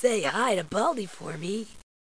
Say hi to Baldy for me.